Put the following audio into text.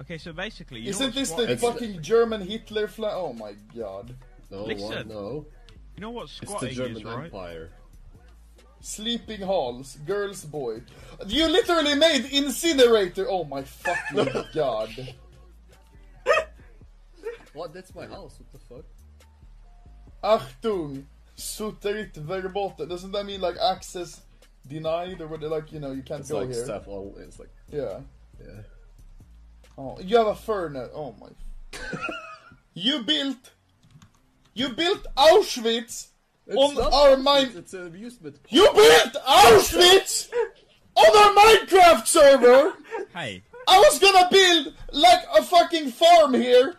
Okay, so basically, you Isn't what this squat- the It's- fucking German Hitler flag? Oh my god. No, Listen. what? No. you know what It's the German is, right? Empire. Sleeping halls, girls boy. You literally made incinerator. Oh my fucking god. What? That's my house. What the fuck? Achtung, Zutritt verboten. Doesn't that mean like access denied or what? Like you know you can't It's go like here. stuff all. It's like Yeah. yeah. Oh, you have a furnace. Oh my. you built. You built Auschwitz It's on our Auschwitz, mine. It's an amusement park. You built Auschwitz on our Minecraft server. Hey, I was gonna build like a fucking farm here